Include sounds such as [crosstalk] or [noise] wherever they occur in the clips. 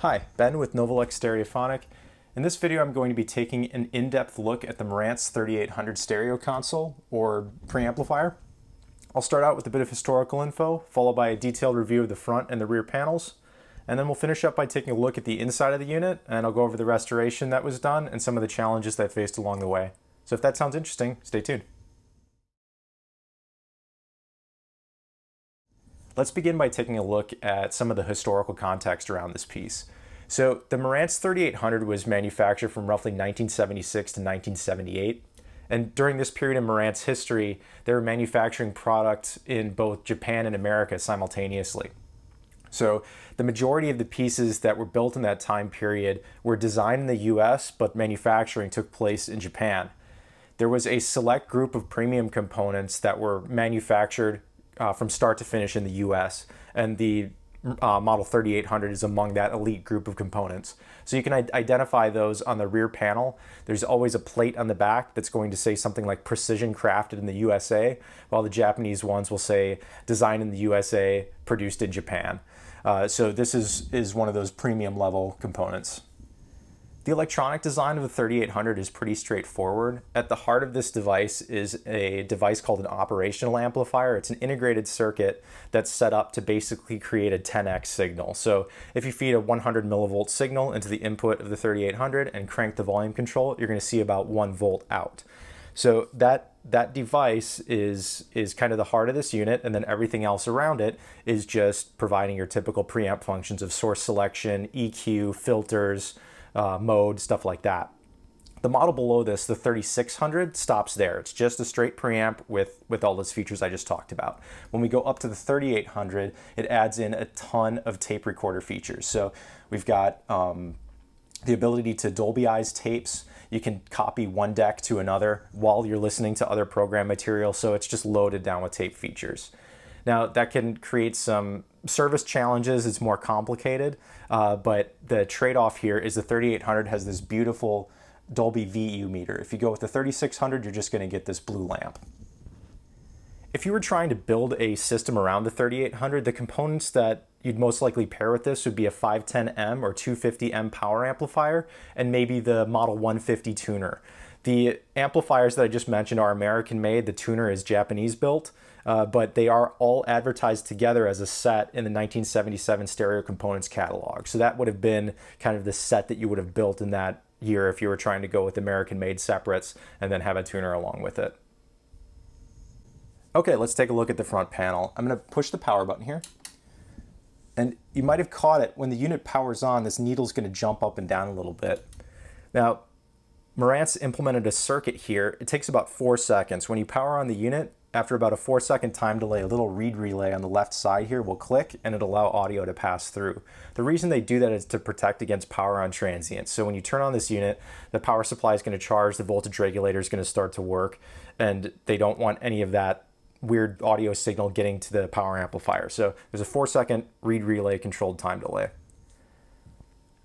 Hi, Ben with Novalux Stereophonic. In this video I'm going to be taking an in-depth look at the Marantz 3800 stereo console, or preamplifier. I'll start out with a bit of historical info, followed by a detailed review of the front and the rear panels, and then we'll finish up by taking a look at the inside of the unit, and I'll go over the restoration that was done and some of the challenges that I faced along the way. So if that sounds interesting, stay tuned. Let's begin by taking a look at some of the historical context around this piece. So the Marantz 3800 was manufactured from roughly 1976 to 1978. And during this period in Marantz history, they were manufacturing products in both Japan and America simultaneously. So the majority of the pieces that were built in that time period were designed in the US, but manufacturing took place in Japan. There was a select group of premium components that were manufactured uh, from start to finish in the US. And the uh, Model 3800 is among that elite group of components. So you can identify those on the rear panel. There's always a plate on the back that's going to say something like precision crafted in the USA, while the Japanese ones will say designed in the USA, produced in Japan. Uh, so this is, is one of those premium level components. The electronic design of the 3800 is pretty straightforward. At the heart of this device is a device called an operational amplifier. It's an integrated circuit that's set up to basically create a 10x signal. So if you feed a 100 millivolt signal into the input of the 3800 and crank the volume control, you're going to see about one volt out. So that that device is is kind of the heart of this unit and then everything else around it is just providing your typical preamp functions of source selection, EQ, filters, uh, mode, stuff like that. The model below this, the 3600, stops there. It's just a straight preamp with, with all those features I just talked about. When we go up to the 3800, it adds in a ton of tape recorder features. So we've got um, the ability to Dolbyize tapes. You can copy one deck to another while you're listening to other program material, so it's just loaded down with tape features. Now that can create some service challenges, it's more complicated, uh, but the trade-off here is the 3800 has this beautiful Dolby VU meter. If you go with the 3600, you're just gonna get this blue lamp. If you were trying to build a system around the 3800, the components that you'd most likely pair with this would be a 510M or 250M power amplifier and maybe the Model 150 tuner. The amplifiers that I just mentioned are American made, the tuner is Japanese built, uh, but they are all advertised together as a set in the 1977 Stereo Components catalog. So that would have been kind of the set that you would have built in that year if you were trying to go with American made separates and then have a tuner along with it. Okay, let's take a look at the front panel. I'm going to push the power button here. And you might have caught it, when the unit powers on, this needle's going to jump up and down a little bit. Now, Marantz implemented a circuit here. It takes about four seconds. When you power on the unit, after about a four second time delay, a little reed relay on the left side here will click and it'll allow audio to pass through. The reason they do that is to protect against power on transients. So when you turn on this unit, the power supply is going to charge, the voltage regulator is going to start to work, and they don't want any of that weird audio signal getting to the power amplifier. So there's a four second reed relay controlled time delay.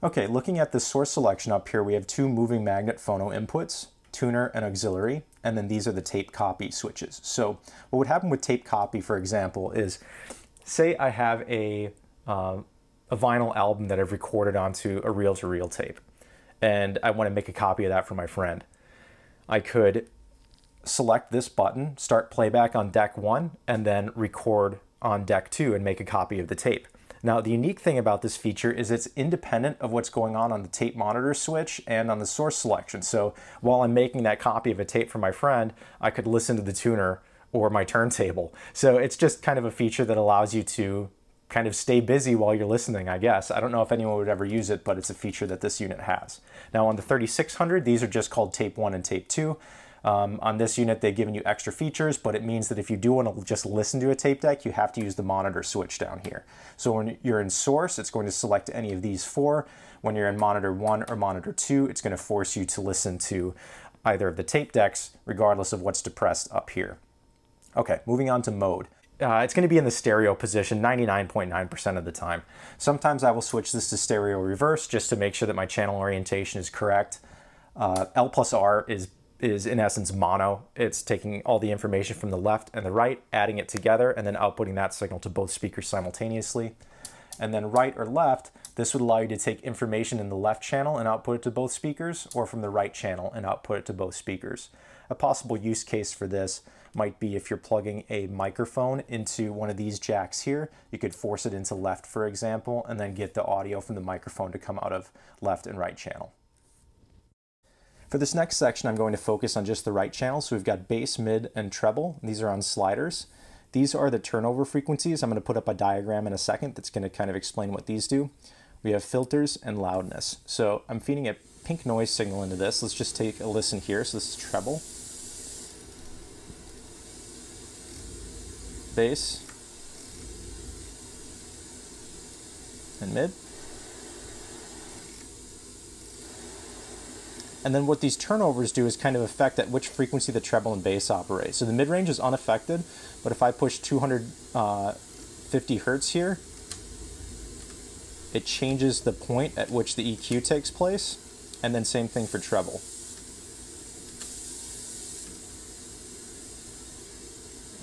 Okay, looking at the source selection up here, we have two moving magnet phono inputs tuner, and auxiliary, and then these are the tape copy switches. So what would happen with tape copy, for example, is say I have a, uh, a vinyl album that I've recorded onto a reel-to-reel tape, and I want to make a copy of that for my friend. I could select this button, start playback on deck one, and then record on deck two and make a copy of the tape. Now, the unique thing about this feature is it's independent of what's going on on the tape monitor switch and on the source selection. So while I'm making that copy of a tape for my friend, I could listen to the tuner or my turntable. So it's just kind of a feature that allows you to kind of stay busy while you're listening, I guess. I don't know if anyone would ever use it, but it's a feature that this unit has. Now on the 3600, these are just called tape one and tape two. Um, on this unit, they've given you extra features, but it means that if you do want to just listen to a tape deck, you have to use the monitor switch down here. So when you're in source, it's going to select any of these four. When you're in monitor one or monitor two, it's going to force you to listen to either of the tape decks, regardless of what's depressed up here. Okay, moving on to mode. Uh, it's going to be in the stereo position 99.9% of the time. Sometimes I will switch this to stereo reverse just to make sure that my channel orientation is correct. Uh, L plus R is is in essence mono. It's taking all the information from the left and the right, adding it together, and then outputting that signal to both speakers simultaneously. And then right or left, This would allow you to take information in the left channel and output it to both speakers, or from the right channel and output it to both speakers. A possible use case for this might be if you're plugging a microphone into one of these jacks here, you could force it into left, for example, and then get the audio from the microphone to come out of left and right channel. For this next section, I'm going to focus on just the right channel. So we've got bass, mid, and treble. These are on sliders. These are the turnover frequencies. I'm going to put up a diagram in a second that's going to kind of explain what these do. We have filters and loudness. So I'm feeding a pink noise signal into this. Let's just take a listen here. So this is treble. bass, and mid. And then what these turnovers do is kind of affect at which frequency the treble and bass operate. So the mid-range is unaffected, but if I push 250 uh, hertz here, it changes the point at which the EQ takes place, and then same thing for treble.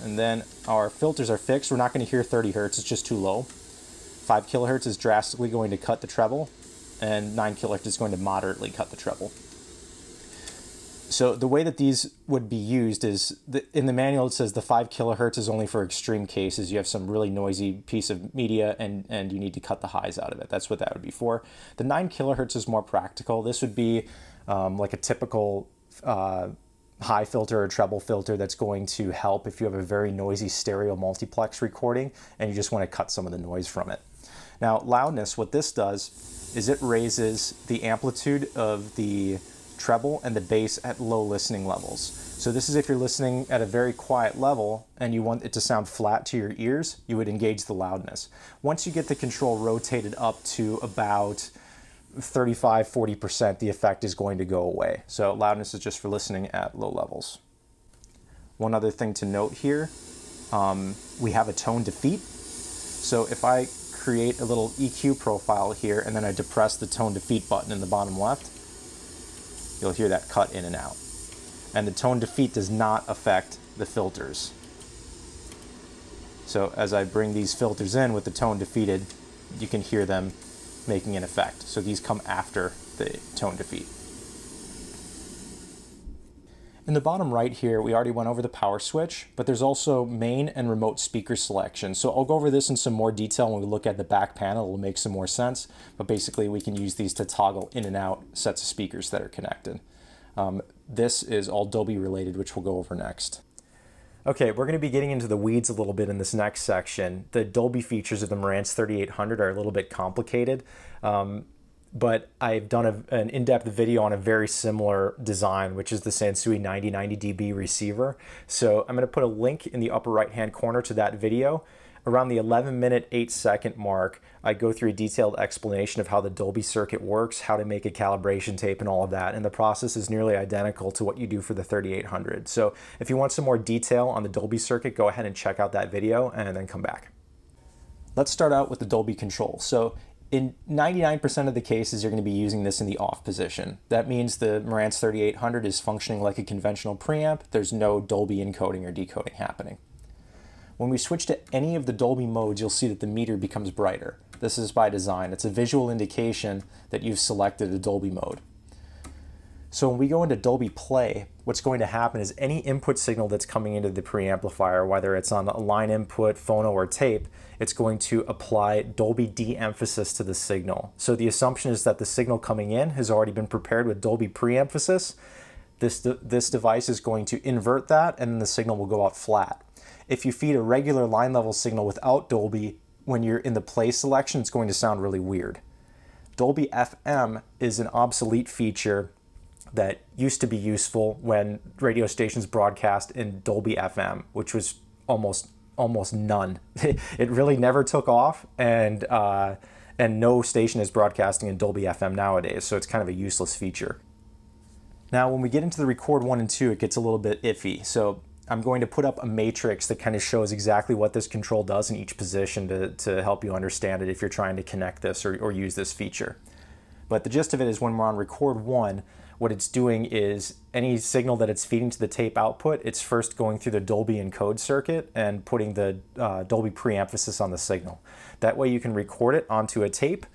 And then our filters are fixed. We're not going to hear 30 hertz, it's just too low. 5 kilohertz is drastically going to cut the treble, and 9 kilohertz is going to moderately cut the treble. So the way that these would be used is, the, in the manual it says the 5 kilohertz is only for extreme cases. You have some really noisy piece of media and, and you need to cut the highs out of it. That's what that would be for. The 9 kilohertz is more practical. This would be um, like a typical uh, high filter or treble filter that's going to help if you have a very noisy stereo multiplex recording and you just want to cut some of the noise from it. Now loudness, what this does is it raises the amplitude of the treble and the bass at low listening levels. So this is if you're listening at a very quiet level and you want it to sound flat to your ears, you would engage the loudness. Once you get the control rotated up to about 35, 40%, the effect is going to go away. So loudness is just for listening at low levels. One other thing to note here, um, we have a tone defeat. So if I create a little EQ profile here and then I depress the tone defeat button in the bottom left, you'll hear that cut in and out. And the tone defeat does not affect the filters. So as I bring these filters in with the tone defeated, you can hear them making an effect. So these come after the tone defeat. In the bottom right here, we already went over the power switch, but there's also main and remote speaker selection. So I'll go over this in some more detail when we look at the back panel. It'll make some more sense, but basically we can use these to toggle in and out sets of speakers that are connected. Um, this is all Dolby related, which we'll go over next. Okay, we're going to be getting into the weeds a little bit in this next section. The Dolby features of the Marantz 3800 are a little bit complicated, um, but I've done a, an in-depth video on a very similar design, which is the Sansui 9090dB receiver. So I'm going to put a link in the upper right-hand corner to that video. Around the 11 minute 8 second mark, I go through a detailed explanation of how the Dolby circuit works, how to make a calibration tape and all of that. And the process is nearly identical to what you do for the 3800. So if you want some more detail on the Dolby circuit, go ahead and check out that video and then come back. Let's start out with the Dolby control. So in 99% of the cases, you're going to be using this in the off position. That means the Marantz 3800 is functioning like a conventional preamp. There's no Dolby encoding or decoding happening. When we switch to any of the Dolby modes, you'll see that the meter becomes brighter. This is by design. It's a visual indication that you've selected a Dolby mode. So when we go into Dolby Play, what's going to happen is any input signal that's coming into the preamplifier, whether it's on a line input, phono, or tape, it's going to apply Dolby de-emphasis to the signal. So the assumption is that the signal coming in has already been prepared with Dolby pre-emphasis. This, this device is going to invert that and then the signal will go out flat. If you feed a regular line level signal without Dolby, when you're in the play selection, it's going to sound really weird. Dolby FM is an obsolete feature that used to be useful when radio stations broadcast in Dolby FM, which was almost almost none. [laughs] it really never took off, and uh, and no station is broadcasting in Dolby FM nowadays, so it's kind of a useless feature. Now, when we get into the record one and two, it gets a little bit iffy. So I'm going to put up a matrix that kind of shows exactly what this control does in each position to, to help you understand it if you're trying to connect this or, or use this feature. But the gist of it is when we're on record one, what it's doing is any signal that it's feeding to the tape output, it's first going through the Dolby encode circuit and putting the uh, Dolby preemphasis on the signal. That way you can record it onto a tape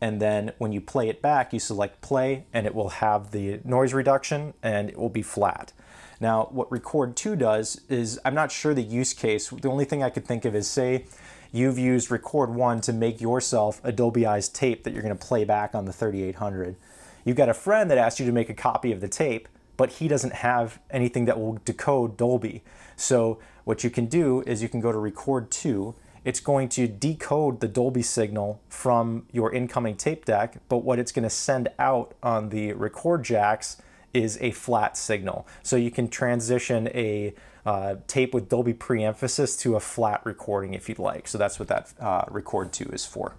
and then when you play it back, you select play and it will have the noise reduction and it will be flat. Now, what Record 2 does is, I'm not sure the use case, the only thing I could think of is say you've used Record 1 to make yourself a Dolbyized tape that you're gonna play back on the 3800. You've got a friend that asked you to make a copy of the tape, but he doesn't have anything that will decode Dolby. So what you can do is you can go to Record 2 it's going to decode the Dolby signal from your incoming tape deck, but what it's going to send out on the record jacks is a flat signal. So you can transition a uh, tape with Dolby pre-emphasis to a flat recording if you'd like. So that's what that uh, Record 2 is for.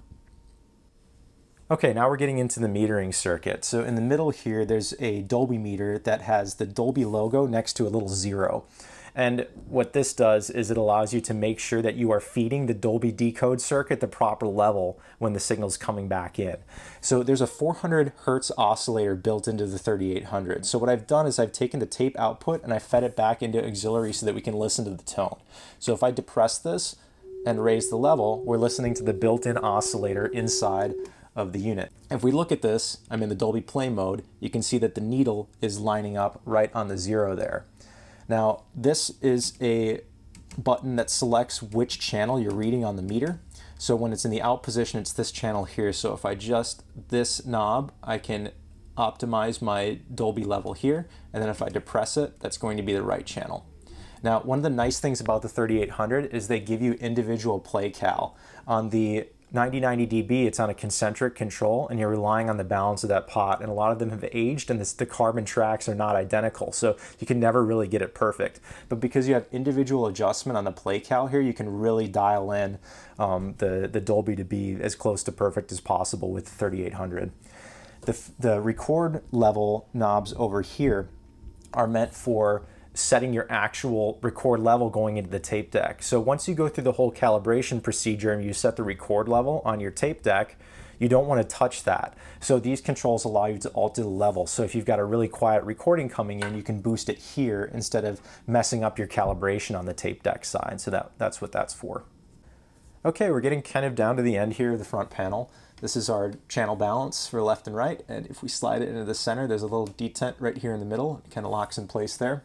Okay, now we're getting into the metering circuit. So in the middle here, there's a Dolby meter that has the Dolby logo next to a little zero. And what this does is it allows you to make sure that you are feeding the Dolby decode circuit the proper level when the signal is coming back in. So there's a 400 hertz oscillator built into the 3800. So what I've done is I've taken the tape output and I fed it back into auxiliary so that we can listen to the tone. So if I depress this and raise the level, we're listening to the built-in oscillator inside of the unit. If we look at this, I'm in the Dolby Play mode, you can see that the needle is lining up right on the zero there. Now, this is a button that selects which channel you're reading on the meter. So when it's in the out position, it's this channel here. So if I adjust this knob, I can optimize my Dolby level here. And then if I depress it, that's going to be the right channel. Now, one of the nice things about the 3800 is they give you individual play cal. On the 9090 dB, it's on a concentric control and you're relying on the balance of that pot. And a lot of them have aged and this, the carbon tracks are not identical. So you can never really get it perfect. But because you have individual adjustment on the play cal here, you can really dial in um, the, the Dolby to be as close to perfect as possible with 3800. The, the record level knobs over here are meant for setting your actual record level going into the tape deck. So once you go through the whole calibration procedure and you set the record level on your tape deck, you don't want to touch that. So these controls allow you to alter the level. So if you've got a really quiet recording coming in, you can boost it here instead of messing up your calibration on the tape deck side. So that, that's what that's for. Okay, we're getting kind of down to the end here of the front panel. This is our channel balance for left and right. And if we slide it into the center, there's a little detent right here in the middle. It kind of locks in place there.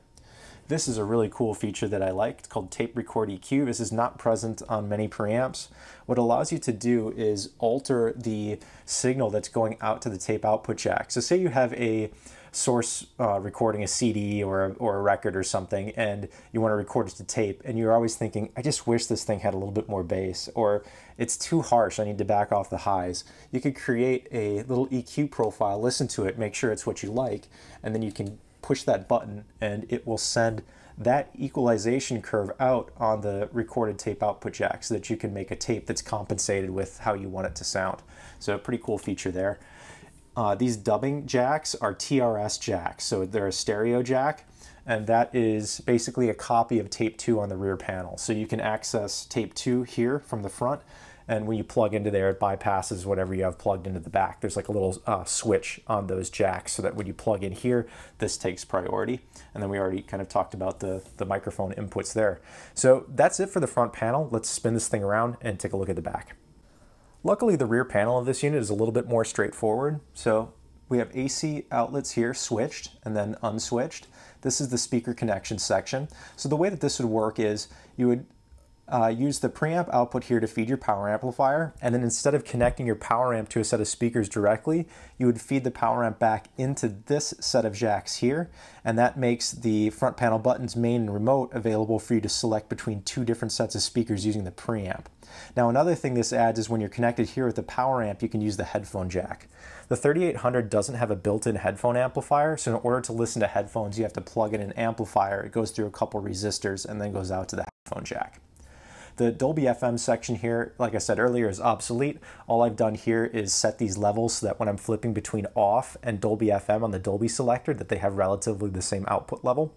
This is a really cool feature that I like. It's called Tape Record EQ. This is not present on many preamps. What it allows you to do is alter the signal that's going out to the tape output jack. So say you have a source uh, recording a CD or or a record or something and you want to record it to tape and you're always thinking, I just wish this thing had a little bit more bass or it's too harsh, I need to back off the highs. You could create a little EQ profile, listen to it, make sure it's what you like, and then you can push that button and it will send that equalization curve out on the recorded tape output jack so that you can make a tape that's compensated with how you want it to sound. So a pretty cool feature there. Uh, these dubbing jacks are TRS jacks, so they're a stereo jack, and that is basically a copy of tape 2 on the rear panel. So you can access tape 2 here from the front, and when you plug into there, it bypasses whatever you have plugged into the back. There's like a little uh, switch on those jacks so that when you plug in here, this takes priority. And then we already kind of talked about the, the microphone inputs there. So that's it for the front panel. Let's spin this thing around and take a look at the back. Luckily, the rear panel of this unit is a little bit more straightforward. So we have AC outlets here switched and then unswitched. This is the speaker connection section. So the way that this would work is you would uh, use the preamp output here to feed your power amplifier, and then instead of connecting your power amp to a set of speakers directly, you would feed the power amp back into this set of jacks here, and that makes the front panel buttons main and remote available for you to select between two different sets of speakers using the preamp. Now another thing this adds is when you're connected here with the power amp, you can use the headphone jack. The 3800 doesn't have a built-in headphone amplifier, so in order to listen to headphones, you have to plug in an amplifier. It goes through a couple resistors and then goes out to the headphone jack. The Dolby FM section here, like I said earlier, is obsolete. All I've done here is set these levels so that when I'm flipping between off and Dolby FM on the Dolby selector that they have relatively the same output level.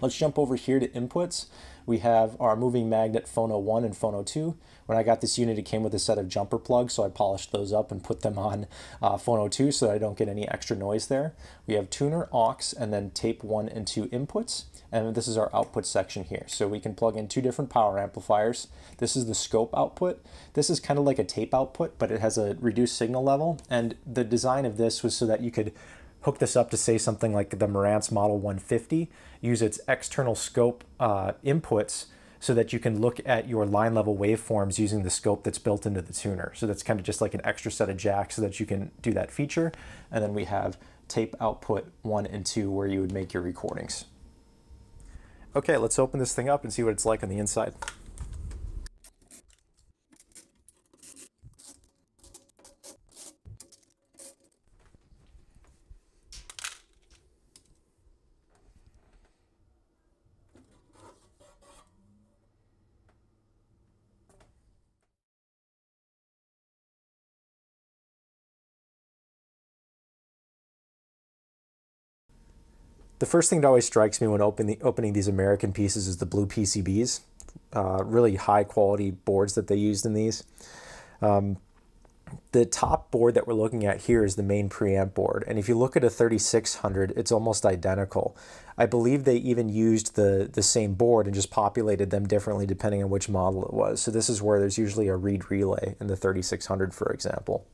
Let's jump over here to inputs. We have our moving magnet Phono 1 and Phono 2. When I got this unit, it came with a set of jumper plugs, so I polished those up and put them on uh, Phono 2 so I don't get any extra noise there. We have tuner, aux, and then tape 1 and 2 inputs. And this is our output section here. So we can plug in two different power amplifiers. This is the scope output. This is kind of like a tape output, but it has a reduced signal level. And the design of this was so that you could hook this up to say something like the Marantz Model 150, use its external scope uh, inputs so that you can look at your line level waveforms using the scope that's built into the tuner. So that's kind of just like an extra set of jacks so that you can do that feature. And then we have tape output one and two where you would make your recordings. Okay, let's open this thing up and see what it's like on the inside. The first thing that always strikes me when open the, opening these American pieces is the blue PCBs. Uh, really high quality boards that they used in these. Um, the top board that we're looking at here is the main preamp board. And if you look at a 3600, it's almost identical. I believe they even used the, the same board and just populated them differently depending on which model it was. So this is where there's usually a reed relay in the 3600, for example.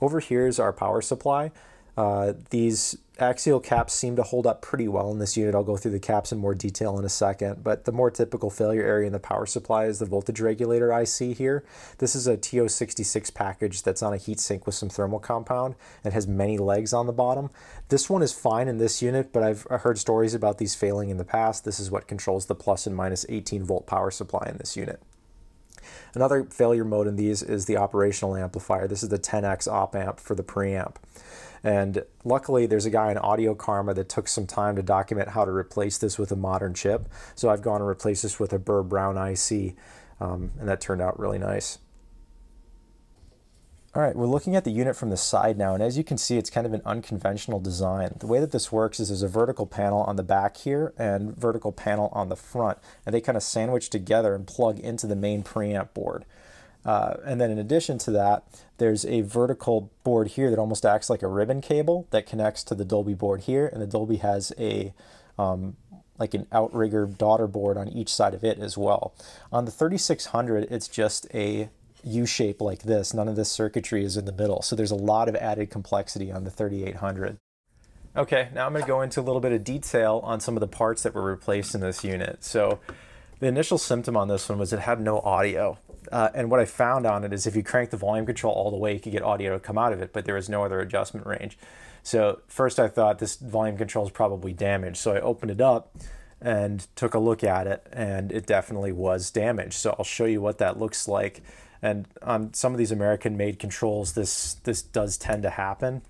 Over here is our power supply. Uh, these axial caps seem to hold up pretty well in this unit. I'll go through the caps in more detail in a second, but the more typical failure area in the power supply is the voltage regulator IC here. This is a TO66 package that's on a heatsink with some thermal compound and has many legs on the bottom. This one is fine in this unit, but I've heard stories about these failing in the past. This is what controls the plus and minus 18 volt power supply in this unit. Another failure mode in these is the operational amplifier. This is the 10x op amp for the preamp. And luckily, there's a guy in Audio Karma that took some time to document how to replace this with a modern chip. So I've gone and replaced this with a Burr Brown IC, um, and that turned out really nice. All right, we're looking at the unit from the side now, and as you can see, it's kind of an unconventional design. The way that this works is there's a vertical panel on the back here and vertical panel on the front, and they kind of sandwich together and plug into the main preamp board. Uh, and then in addition to that, there's a vertical board here that almost acts like a ribbon cable that connects to the Dolby board here. And the Dolby has a um, like an outrigger daughter board on each side of it as well. On the 3600, it's just a U shape like this. None of this circuitry is in the middle. So there's a lot of added complexity on the 3800. Okay, now I'm going to go into a little bit of detail on some of the parts that were replaced in this unit. So the initial symptom on this one was it had no audio. Uh, and what I found on it is if you crank the volume control all the way, you could get audio to come out of it, but there was no other adjustment range. So first I thought this volume control is probably damaged. So I opened it up and took a look at it and it definitely was damaged. So I'll show you what that looks like. And on some of these American made controls, this, this does tend to happen.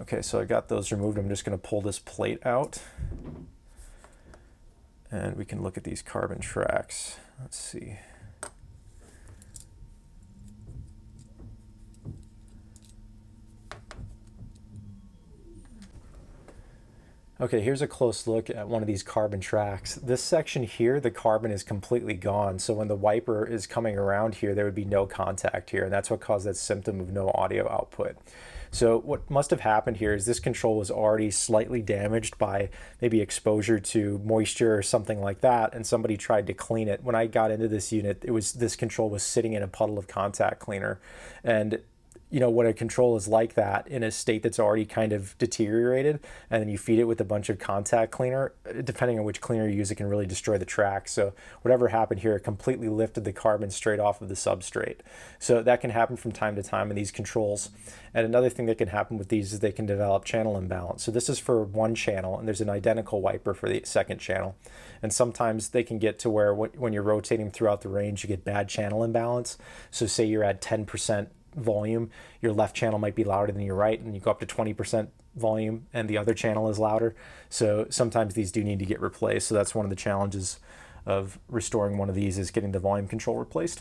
Okay, so I got those removed. I'm just gonna pull this plate out and we can look at these carbon tracks. Let's see. Okay, here's a close look at one of these carbon tracks. This section here, the carbon is completely gone. So when the wiper is coming around here, there would be no contact here. And that's what caused that symptom of no audio output. So what must have happened here is this control was already slightly damaged by maybe exposure to moisture or something like that, and somebody tried to clean it. When I got into this unit, it was this control was sitting in a puddle of contact cleaner, and you know what a control is like that in a state that's already kind of deteriorated and then you feed it with a bunch of contact cleaner depending on which cleaner you use it can really destroy the track. So whatever happened here it completely lifted the carbon straight off of the substrate. So that can happen from time to time in these controls. And another thing that can happen with these is they can develop channel imbalance. So this is for one channel and there's an identical wiper for the second channel. And sometimes they can get to where when you're rotating throughout the range you get bad channel imbalance. So say you're at 10% volume, your left channel might be louder than your right, and you go up to 20% volume and the other channel is louder. So sometimes these do need to get replaced. So that's one of the challenges of restoring one of these is getting the volume control replaced.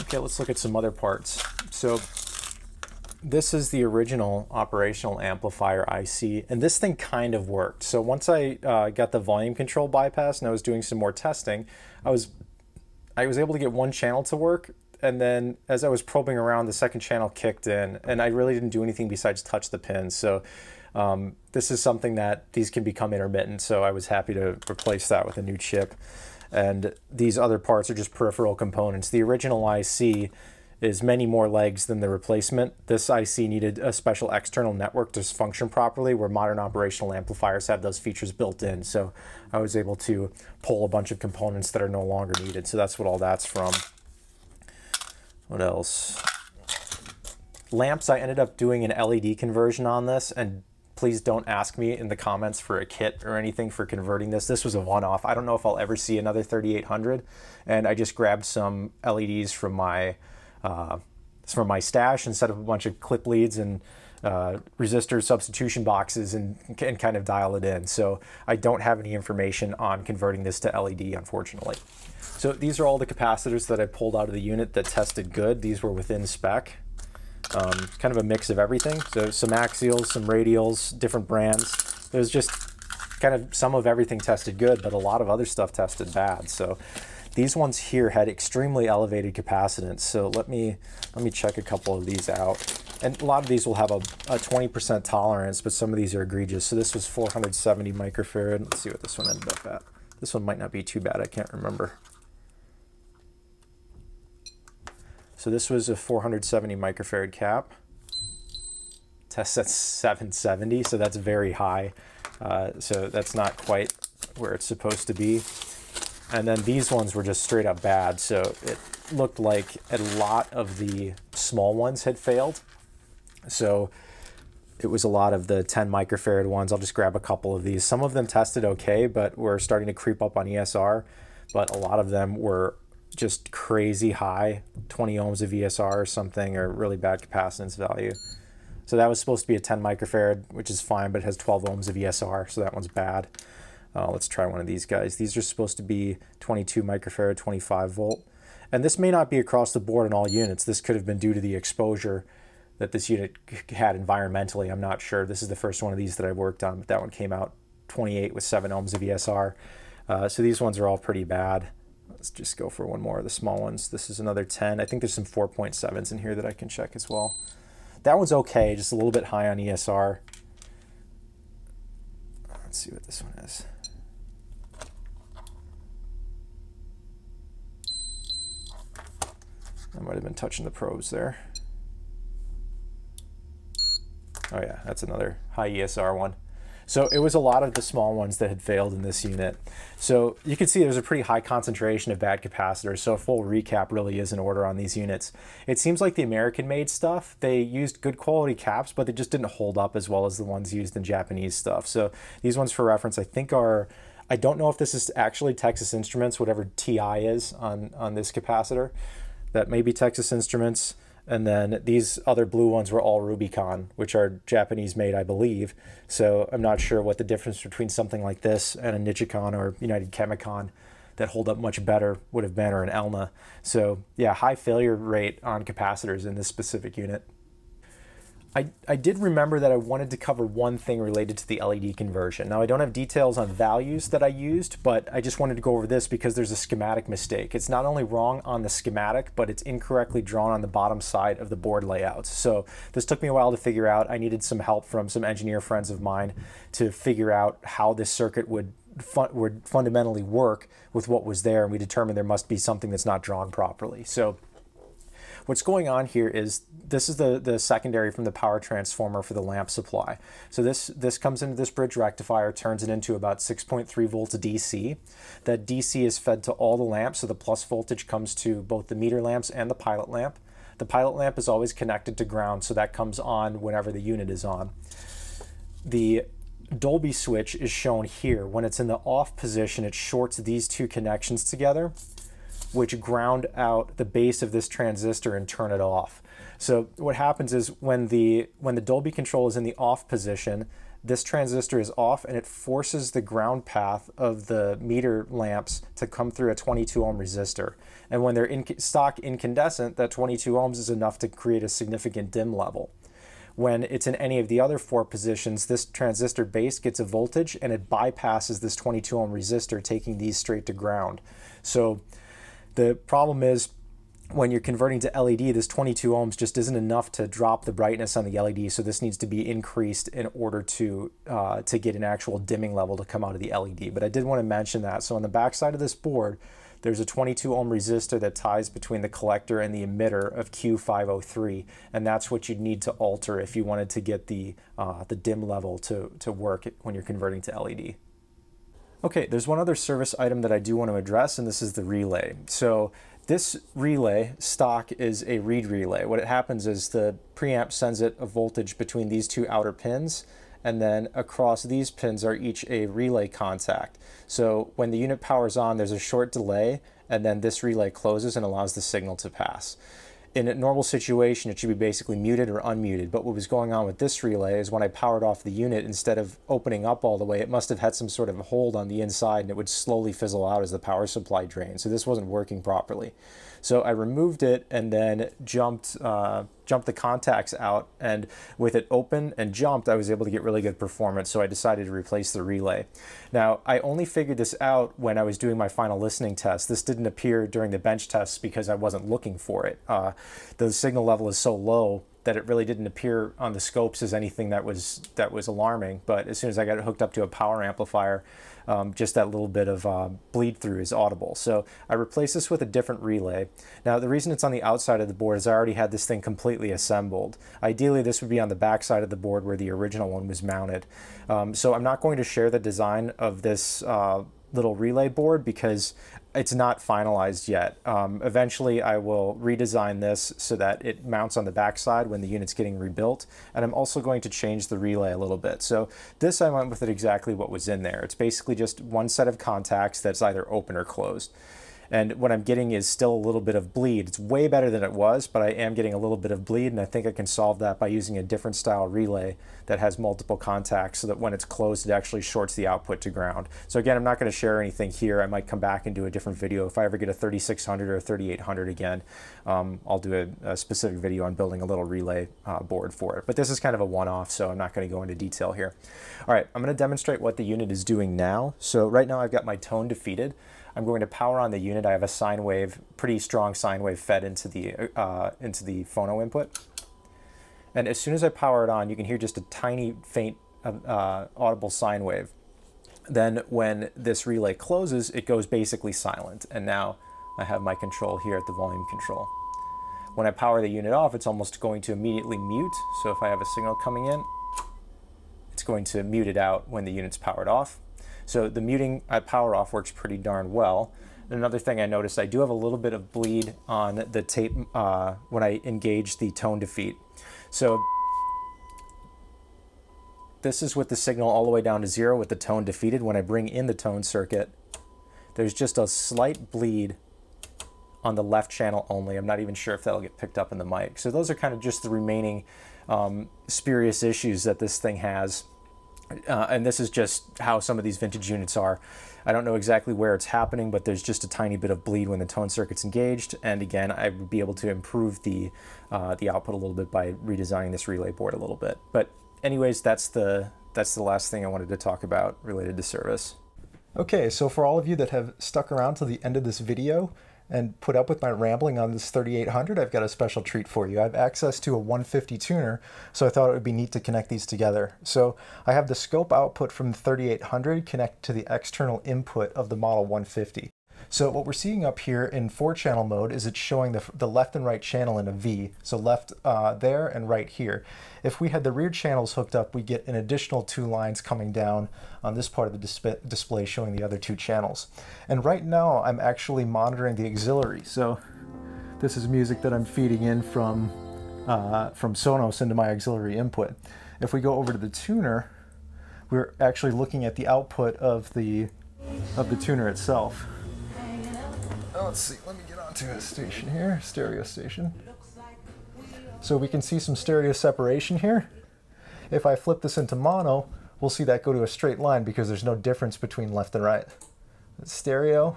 Okay, let's look at some other parts. So this is the original operational amplifier IC, and this thing kind of worked. So once I uh, got the volume control bypass and I was doing some more testing, I was I was able to get one channel to work, and then as I was probing around, the second channel kicked in, and I really didn't do anything besides touch the pins. So um, this is something that these can become intermittent. So I was happy to replace that with a new chip, and these other parts are just peripheral components. The original IC is many more legs than the replacement. This IC needed a special external network to function properly where modern operational amplifiers have those features built in. So I was able to pull a bunch of components that are no longer needed. So that's what all that's from. What else? Lamps, I ended up doing an LED conversion on this and please don't ask me in the comments for a kit or anything for converting this. This was a one-off. I don't know if I'll ever see another 3800 and I just grabbed some LEDs from my uh, from my stash and set up a bunch of clip leads and uh, resistor substitution boxes and, and kind of dial it in. So I don't have any information on converting this to LED, unfortunately. So these are all the capacitors that I pulled out of the unit that tested good. These were within spec. Um, kind of a mix of everything. So some axials, some radials, different brands. There's just kind of some of everything tested good, but a lot of other stuff tested bad. So these ones here had extremely elevated capacitance. So let me, let me check a couple of these out. And a lot of these will have a 20% tolerance, but some of these are egregious. So this was 470 microfarad. Let's see what this one ended up at. This one might not be too bad. I can't remember. So this was a 470 microfarad cap. Test at 770, so that's very high. Uh, so that's not quite where it's supposed to be. And then these ones were just straight up bad. So it looked like a lot of the small ones had failed. So it was a lot of the 10 microfarad ones. I'll just grab a couple of these. Some of them tested okay, but were starting to creep up on ESR. But a lot of them were just crazy high, 20 ohms of ESR or something, or really bad capacitance value. So that was supposed to be a 10 microfarad, which is fine, but it has 12 ohms of ESR, so that one's bad. Uh, let's try one of these guys. These are supposed to be 22 microfarad, 25 volt. And this may not be across the board in all units. This could have been due to the exposure that this unit had environmentally. I'm not sure. This is the first one of these that I've worked on, but that one came out 28 with 7 ohms of ESR. Uh, so these ones are all pretty bad. Let's just go for one more of the small ones. This is another 10. I think there's some 4.7s in here that I can check as well. That one's okay, just a little bit high on ESR. Let's see what this one is. I might have been touching the probes there. Oh yeah, that's another high ESR one. So it was a lot of the small ones that had failed in this unit. So you can see there's a pretty high concentration of bad capacitors. So a full recap really is in order on these units. It seems like the American made stuff, they used good quality caps, but they just didn't hold up as well as the ones used in Japanese stuff. So these ones for reference, I think are, I don't know if this is actually Texas Instruments, whatever TI is on, on this capacitor. That may be Texas Instruments. And then these other blue ones were all Rubycon, which are Japanese made, I believe. So I'm not sure what the difference between something like this and a Nichicon or United Chemicon that hold up much better would have been, or an Elna. So yeah, high failure rate on capacitors in this specific unit. I, I did remember that I wanted to cover one thing related to the LED conversion. Now I don't have details on values that I used, but I just wanted to go over this because there's a schematic mistake. It's not only wrong on the schematic, but it's incorrectly drawn on the bottom side of the board layout. So this took me a while to figure out. I needed some help from some engineer friends of mine to figure out how this circuit would would fundamentally work with what was there, and we determined there must be something that's not drawn properly. So What's going on here is this is the, the secondary from the power transformer for the lamp supply. So this, this comes into this bridge rectifier, turns it into about 6.3 volts DC. That DC is fed to all the lamps, so the plus voltage comes to both the meter lamps and the pilot lamp. The pilot lamp is always connected to ground, so that comes on whenever the unit is on. The Dolby switch is shown here. When it's in the off position, it shorts these two connections together which ground out the base of this transistor and turn it off. So what happens is when the when the Dolby control is in the off position, this transistor is off and it forces the ground path of the meter lamps to come through a 22 ohm resistor. And when they're in stock incandescent, that 22 ohms is enough to create a significant dim level. When it's in any of the other four positions, this transistor base gets a voltage and it bypasses this 22 ohm resistor, taking these straight to ground. So the problem is when you're converting to LED, this 22 ohms just isn't enough to drop the brightness on the LED. So this needs to be increased in order to uh, to get an actual dimming level to come out of the LED. But I did want to mention that. So on the back side of this board, there's a 22 ohm resistor that ties between the collector and the emitter of Q503, and that's what you'd need to alter if you wanted to get the uh, the dim level to to work when you're converting to LED. Okay, there's one other service item that I do want to address, and this is the relay. So this relay stock is a reed relay. What it happens is the preamp sends it a voltage between these two outer pins and then across these pins are each a relay contact. So when the unit powers on, there's a short delay and then this relay closes and allows the signal to pass in a normal situation, it should be basically muted or unmuted. But what was going on with this relay is when I powered off the unit, instead of opening up all the way, it must have had some sort of a hold on the inside and it would slowly fizzle out as the power supply drained. So this wasn't working properly. So I removed it and then jumped, uh, jumped the contacts out. And with it open and jumped, I was able to get really good performance. So I decided to replace the relay. Now, I only figured this out when I was doing my final listening test. This didn't appear during the bench tests because I wasn't looking for it. Uh, the signal level is so low that it really didn't appear on the scopes as anything that was that was alarming. But as soon as I got it hooked up to a power amplifier, um, just that little bit of uh, bleed through is audible. So I replaced this with a different relay. Now the reason it's on the outside of the board is I already had this thing completely assembled. Ideally this would be on the back side of the board where the original one was mounted. Um, so I'm not going to share the design of this uh, little relay board because it's not finalized yet. Um, eventually, I will redesign this so that it mounts on the backside when the unit's getting rebuilt. And I'm also going to change the relay a little bit. So this, I went with it exactly what was in there. It's basically just one set of contacts that's either open or closed. And what I'm getting is still a little bit of bleed. It's way better than it was, but I am getting a little bit of bleed, and I think I can solve that by using a different style relay that has multiple contacts so that when it's closed, it actually shorts the output to ground. So again, I'm not going to share anything here. I might come back and do a different video. If I ever get a 3600 or a 3800 again, um, I'll do a, a, specific video on building a little relay uh, board for it. But this is kind of a one-off, so I'm not going to go into detail here. All right, I'm going to demonstrate what the unit is doing now. So right now I've got my tone defeated. I'm going to power on the unit. I have a sine wave, pretty strong sine wave fed into the, uh, into the phono input. And as soon as I power it on, you can hear just a tiny, faint, uh, audible sine wave. Then when this relay closes, it goes basically silent. And now I have my control here at the volume control. When I power the unit off, it's almost going to immediately mute. So if I have a signal coming in, it's going to mute it out when the unit's powered off. So the muting at power off works pretty darn well. Another thing I noticed, I do have a little bit of bleed on the tape uh, when I engage the tone defeat. So this is with the signal all the way down to zero with the tone defeated. When I bring in the tone circuit, there's just a slight bleed on the left channel only. I'm not even sure if that'll get picked up in the mic. So those are kind of just the remaining um, spurious issues that this thing has. Uh, and this is just how some of these vintage units are. I don't know exactly where it's happening, but there's just a tiny bit of bleed when the tone circuit's engaged. And again, I would be able to improve the, uh, the output a little bit by redesigning this relay board a little bit. But anyways, that's the, that's the last thing I wanted to talk about related to service. Okay, so for all of you that have stuck around to the end of this video, and put up with my rambling on this 3800, I've got a special treat for you. I have access to a 150 tuner, so I thought it would be neat to connect these together. So I have the scope output from the 3800 connect to the external input of the Model 150. So what we're seeing up here in four channel mode is it's showing the, the left and right channel in a V. So left uh, there and right here. If we had the rear channels hooked up, we get an additional two lines coming down on this part of the disp display showing the other two channels. And right now I'm actually monitoring the auxiliary. So this is music that I'm feeding in from, uh, from Sonos into my auxiliary input. If we go over to the tuner, we're actually looking at the output of the, of the tuner itself. Oh, let's see, let me get onto a station here, stereo station. So we can see some stereo separation here. If I flip this into mono, we'll see that go to a straight line because there's no difference between left and right. Stereo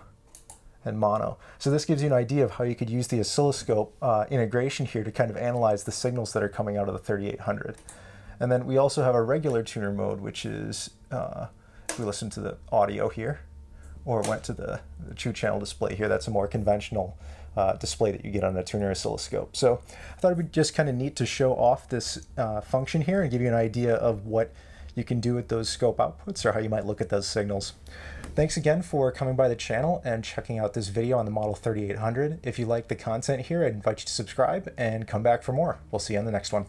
and mono. So this gives you an idea of how you could use the oscilloscope uh, integration here to kind of analyze the signals that are coming out of the 3800. And then we also have a regular tuner mode, which is, uh, if we listen to the audio here, or went to the, the two channel display here, that's a more conventional uh, display that you get on a tuner oscilloscope. So I thought it'd be just kind of neat to show off this uh, function here and give you an idea of what you can do with those scope outputs or how you might look at those signals. Thanks again for coming by the channel and checking out this video on the Model 3800. If you like the content here, I'd invite you to subscribe and come back for more. We'll see you on the next one.